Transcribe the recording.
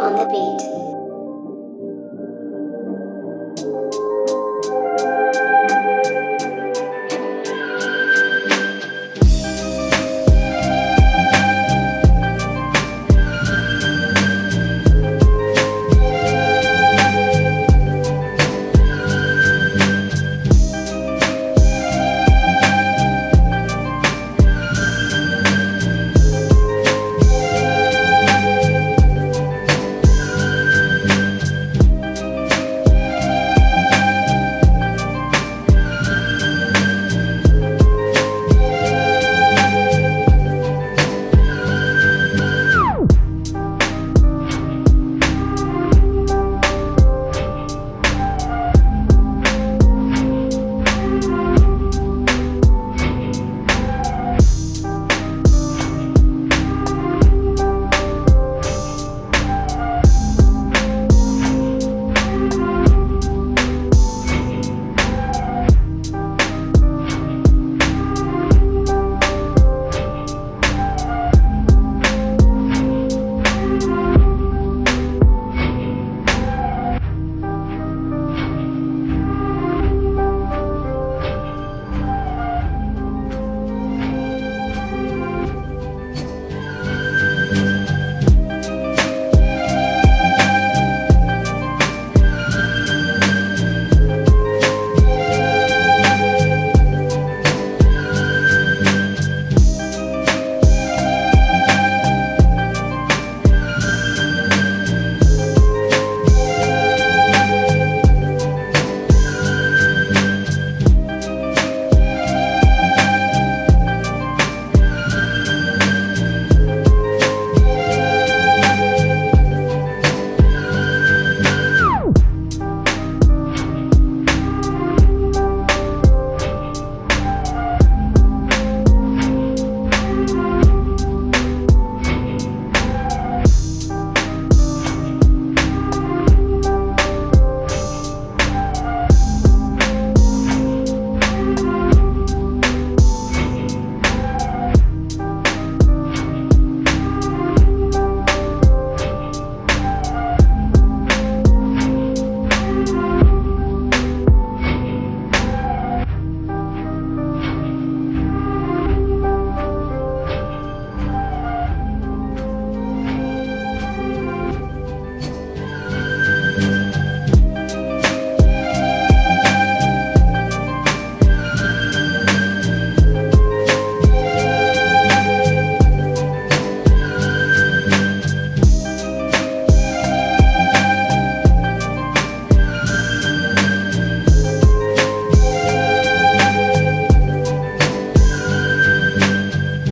on the beat.